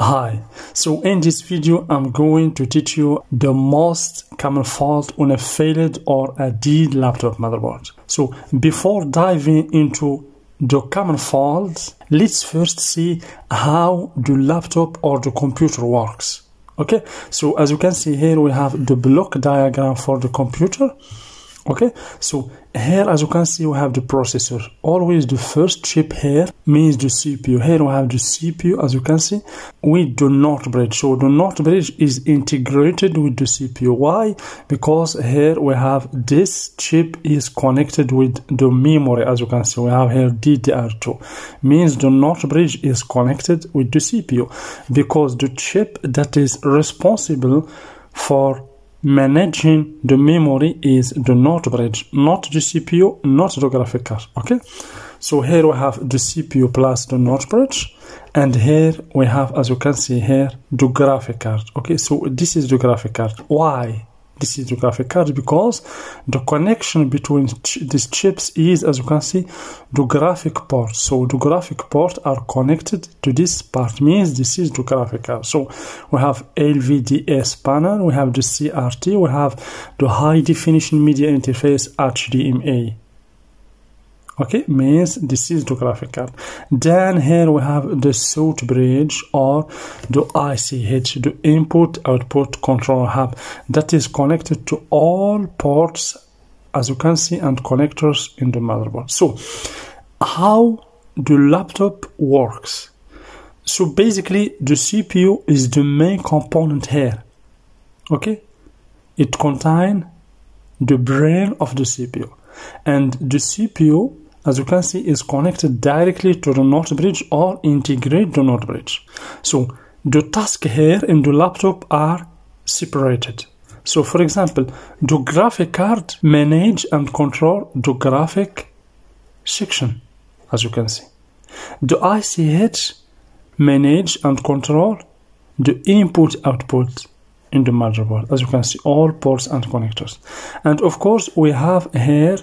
Hi, so in this video I'm going to teach you the most common fault on a failed or a dead laptop motherboard. So before diving into the common faults, let's first see how the laptop or the computer works. Okay, so as you can see here we have the block diagram for the computer okay? So here as you can see we have the processor. Always the first chip here means the cpu here we have the cpu as you can see. We do north bridge. So the north bridge is integrated with the cpu why? Because here we have this chip is connected with the memory as you can see. We have here ddr2 means the north bridge is connected with the cpu because the chip that is responsible for managing the memory is the north bridge, not the CPU, not the graphic card. Okay, so here we have the CPU plus the north bridge, and here we have, as you can see here, the graphic card. Okay, so this is the graphic card. Why? This is the graphic card because the connection between ch these chips is as you can see the graphic port. So the graphic port are connected to this part means this is the graphic card. So we have LVDS panel we have the CRT we have the high definition media interface HDMI okay means this is the graphic card. Then here we have the south bridge or the ICH the input output control hub that is connected to all ports as you can see and connectors in the motherboard. So how the laptop works? So basically the CPU is the main component here. Okay? It contains the brain of the CPU and the CPU as you can see is connected directly to the north bridge or integrate the north bridge. So the task here in the laptop are separated. So for example the graphic card manage and control the graphic section as you can see. The ICH manage and control the input output in the motherboard as you can see all ports and connectors. And of course we have here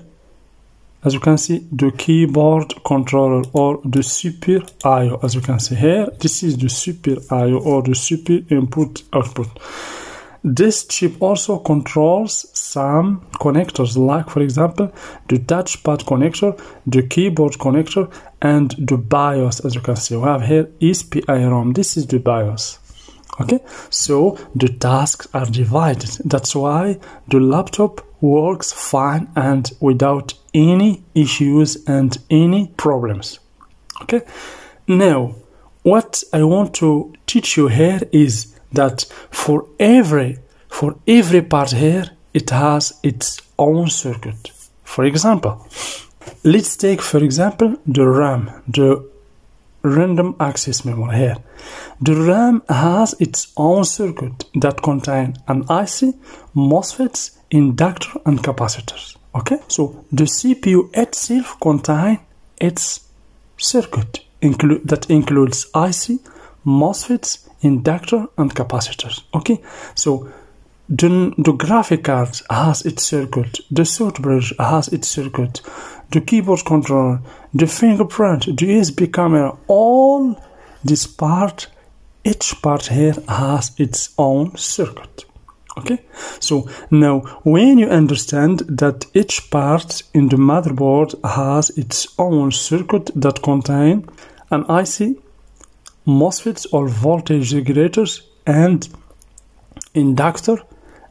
as you can see the keyboard controller or the super IO as you can see here this is the super IO or the super input output. This chip also controls some connectors like for example the touchpad connector the keyboard connector and the BIOS. As you can see we have here SPI ROM. This is the BIOS. Okay? So the tasks are divided. That's why the laptop works fine and without any issues and any problems okay now what i want to teach you here is that for every for every part here it has its own circuit for example let's take for example the ram the random access memory here. The RAM has its own circuit that contain an IC, MOSFETs, inductor and capacitors. Okay, so the CPU itself contains its circuit inclu that includes IC, MOSFETs, inductor and capacitors. Okay, so the, the graphic card has its circuit, the south bridge has its circuit, the keyboard controller, the fingerprint, the USB camera, all this part, each part here has its own circuit. Okay, so now when you understand that each part in the motherboard has its own circuit that contain an IC, MOSFETs or voltage regulators, and inductor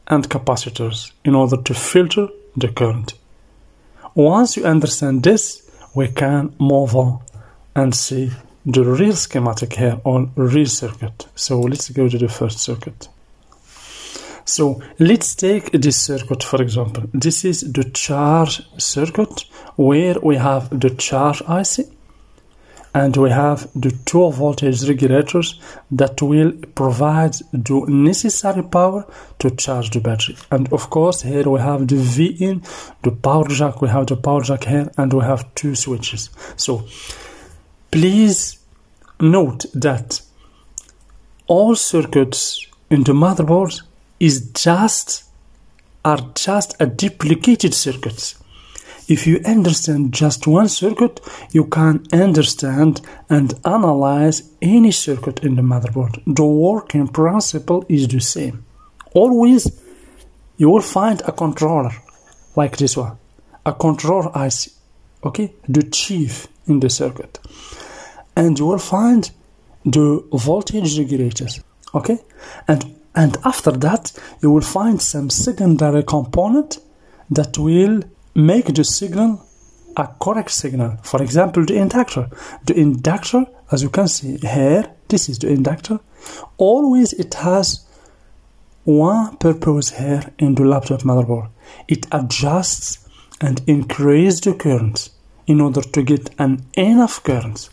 and capacitors in order to filter the current. Once you understand this, we can move on and see the real schematic here on real circuit. So let's go to the first circuit. So let's take this circuit for example. This is the charge circuit where we have the charge IC and we have the two voltage regulators that will provide the necessary power to charge the battery and of course here we have the V in the power jack we have the power jack here and we have two switches so please note that all circuits in the motherboard is just are just a duplicated circuits if you understand just one circuit, you can understand and analyze any circuit in the motherboard. The working principle is the same. Always, you will find a controller like this one, a control IC, okay, the chief in the circuit, and you will find the voltage regulators, okay, and and after that you will find some secondary component that will make the signal a correct signal. For example, the inductor. The inductor, as you can see here, this is the inductor. Always it has one purpose here in the laptop motherboard. It adjusts and increases the current in order to get an enough current.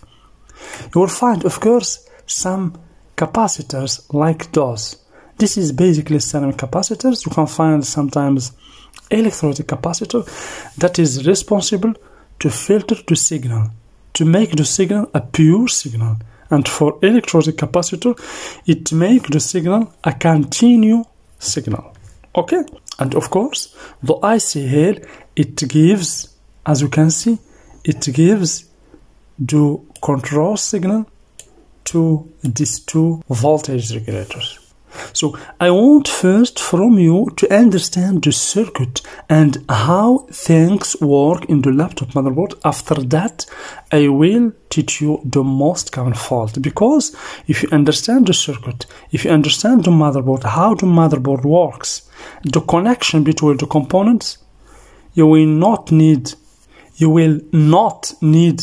You will find, of course, some capacitors like those. This is basically ceramic capacitors. You can find sometimes electrolytic capacitor that is responsible to filter the signal, to make the signal a pure signal. And for electrolytic capacitor, it make the signal a continuous signal. Okay? And of course, the IC here, it gives, as you can see, it gives the control signal to these two voltage regulators. So I want first from you to understand the circuit and how things work in the laptop motherboard. After that, I will teach you the most common fault because if you understand the circuit, if you understand the motherboard, how the motherboard works, the connection between the components, you will not need you will not need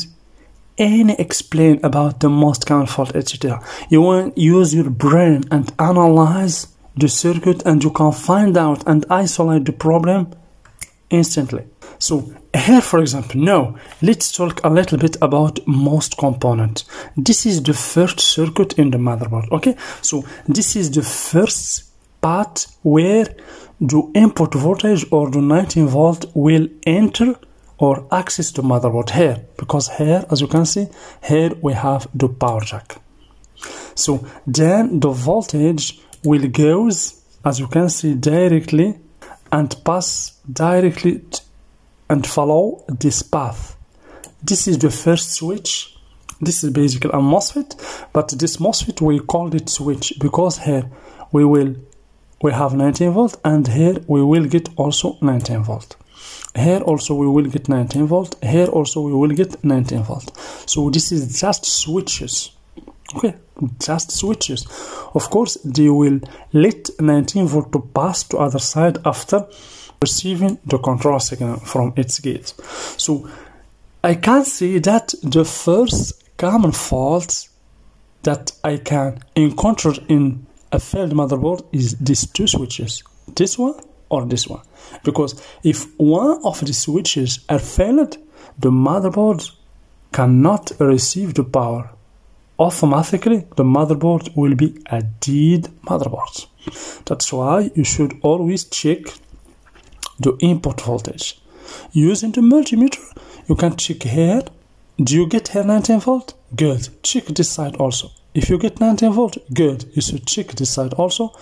any explain about the most common fault, etc. You want use your brain and analyze the circuit and you can find out and isolate the problem instantly. So here for example, now let's talk a little bit about most component. This is the first circuit in the motherboard, okay? So this is the first part where the input voltage or the 19 volt will enter or access to motherboard here because here as you can see here we have the power jack. So then the voltage will goes as you can see directly and pass directly and follow this path. This is the first switch. This is basically a MOSFET but this MOSFET we call it switch because here we will we have 19 volt and here we will get also 19 volt here also we will get 19 volt. Here also we will get 19 volt. So this is just switches. Okay just switches. Of course they will let 19 volt to pass to other side after receiving the control signal from its gate so i can see that the first common fault that i can encounter in a failed motherboard is these two switches. This one or this one. Because if one of the switches are failed the motherboard cannot receive the power. Automatically the motherboard will be a dead motherboard. That's why you should always check the input voltage. Using the multimeter you can check here. Do you get here 19 volt? Good. Check this side also. If you get 19 volt good. You should check this side also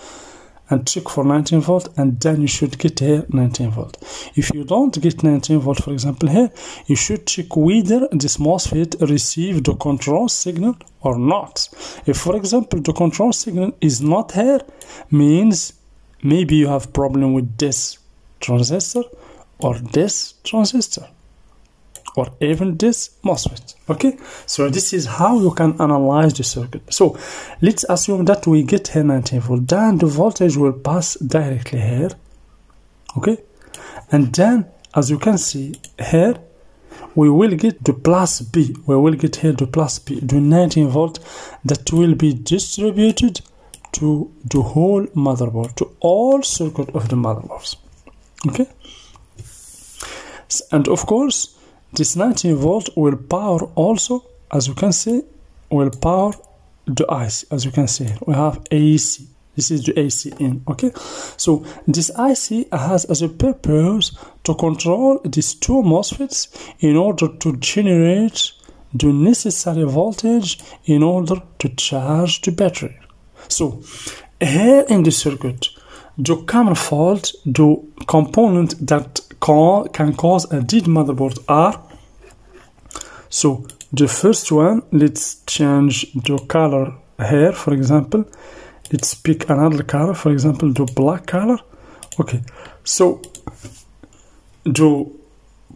and check for 19 volt and then you should get here 19 volt. If you don't get 19 volt for example here you should check whether this MOSFET received the control signal or not. If for example the control signal is not here means maybe you have problem with this transistor or this transistor or even this MOSFET okay? So this is how you can analyze the circuit. So let's assume that we get here 19 volt then the voltage will pass directly here okay? And then as you can see here we will get the plus B we will get here the plus B the 19 volt that will be distributed to the whole motherboard to all circuit of the motherboards okay? And of course this 19 volt will power also, as you can see, will power the IC. As you can see, we have AC. This is the AC in, okay? So this IC has as a purpose to control these two MOSFETs in order to generate the necessary voltage in order to charge the battery. So here in the circuit, the common fault, the component that can cause a dead motherboard are so the first one let's change the color here for example. Let's pick another color for example the black color. Okay so the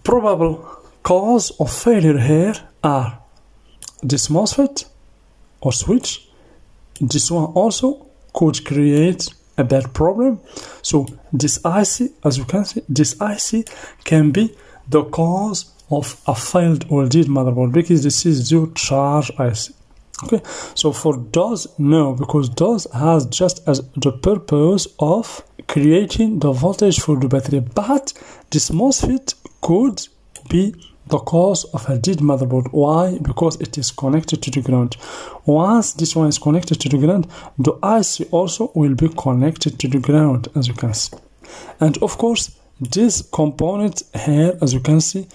probable cause of failure here are this MOSFET or switch. This one also could create a bad problem. So this IC as you can see this IC can be the cause of a failed or dead motherboard because this is zero charge IC okay? So for DOS no because DOS has just as the purpose of creating the voltage for the battery. But this MOSFET could be the cause of a dead motherboard. Why? Because it is connected to the ground. Once this one is connected to the ground the IC also will be connected to the ground as you can see. And of course this component here as you can see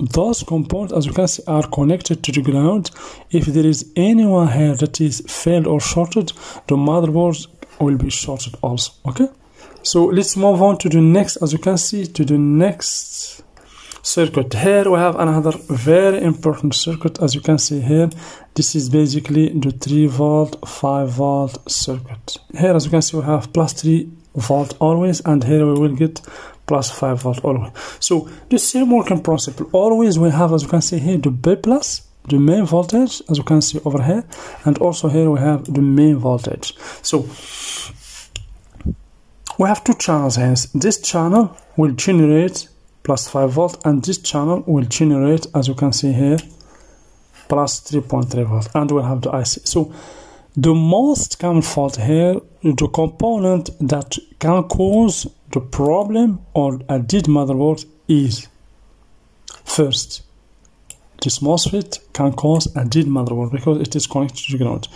those components as you can see are connected to the ground. If there is anyone here that is failed or shorted the motherboard will be shorted also okay? So let's move on to the next as you can see to the next circuit here. We have another very important circuit as you can see here. This is basically the 3 volt 5 volt circuit. Here as you can see we have plus 3 volt always and here we will get plus 5 volt always. So the same working principle. Always we have as you can see here the B plus the main voltage as you can see over here and also here we have the main voltage. So we have two channels here. This channel will generate plus 5 volt and this channel will generate as you can see here plus 3.3 volt and we'll have the IC so the most common fault here the component that can cause the problem or a dead motherboard is first this MOSFET can cause a dead motherboard because it is connected to ground.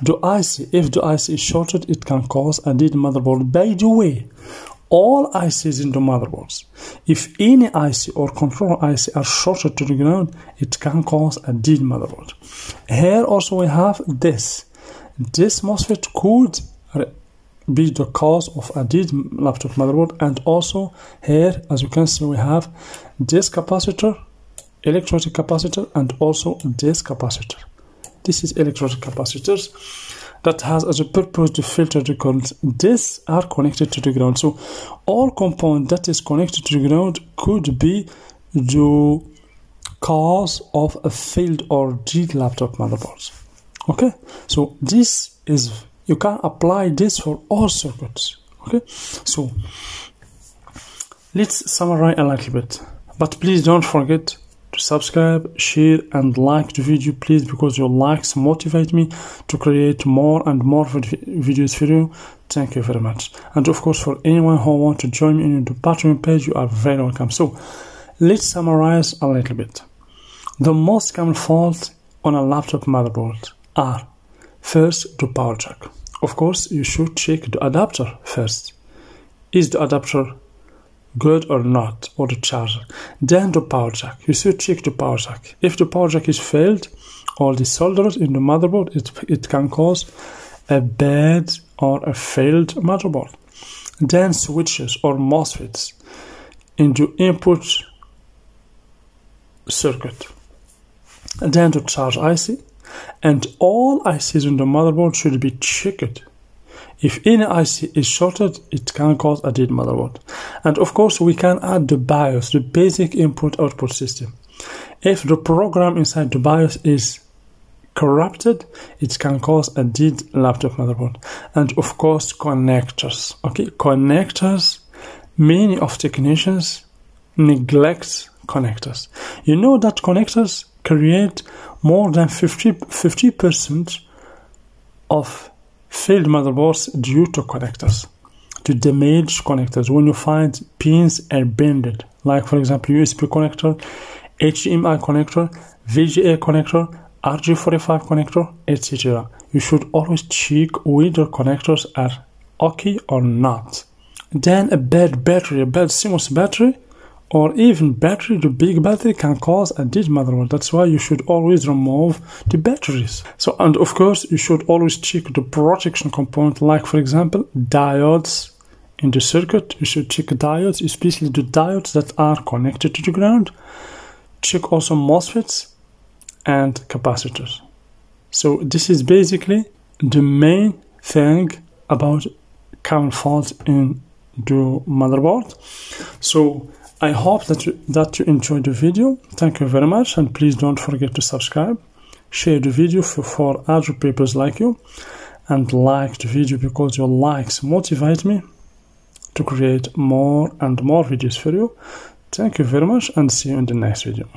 The IC, if the IC is shorted, it can cause a dead motherboard. By the way, all ICs in the motherboards, if any IC or control IC are shorted to the ground, it can cause a dead motherboard. Here also we have this. This MOSFET could be the cause of a dead laptop motherboard and also here as you can see we have this capacitor electrolytic capacitor and also this capacitor this is electrolytic capacitors that has as a purpose to filter the current. These are connected to the ground. So all component that is connected to the ground could be the cause of a failed or dead laptop motherboards okay? So this is you can apply this for all circuits. Okay? So let's summarize a little bit. But please don't forget to subscribe share and like the video please because your likes motivate me to create more and more videos for you. Thank you very much. And of course for anyone who want to join me in the patreon page you are very welcome. So let's summarize a little bit. The most common faults on a laptop motherboard are first the power jack. Of course you should check the adapter first. Is the adapter good or not or the charger. Then the power jack. You should check the power jack. If the power jack is failed or the solders in the motherboard it, it can cause a bad or a failed motherboard. Then switches or MOSFETs into input circuit. Then the charge IC and all ICs in the motherboard should be checked if any IC is shorted, it can cause a dead motherboard. And of course, we can add the BIOS, the basic input output system. If the program inside the BIOS is corrupted, it can cause a dead laptop motherboard. And of course, connectors. Okay, connectors, many of technicians neglect connectors. You know that connectors create more than 50 percent of failed motherboards due to connectors to damage connectors. When you find pins are bended like for example USB connector HDMI connector VGA connector RJ45 connector etc you should always check whether connectors are okay or not. Then a bad battery a bad CMOS battery or even battery the big battery can cause a dead motherboard. That's why you should always remove the batteries. So and of course you should always check the protection component like for example diodes in the circuit. You should check diodes especially the diodes that are connected to the ground. Check also MOSFETs and capacitors. So this is basically the main thing about common faults in the motherboard. So I hope that you, that you enjoyed the video. Thank you very much and please don't forget to subscribe. Share the video for, for other papers like you and like the video because your likes motivate me to create more and more videos for you. Thank you very much and see you in the next video